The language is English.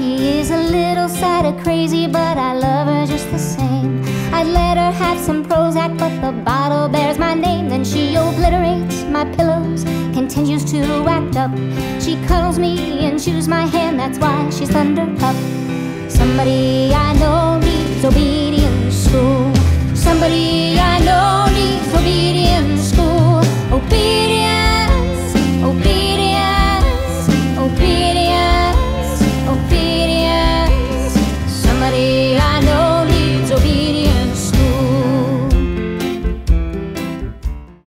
She is a little sad of crazy, but I love her just the same. I'd let her have some Prozac, but the bottle bears my name. Then she obliterates my pillows, continues to act up. She cuddles me and chews my hand, that's why she's Thunderpup. Somebody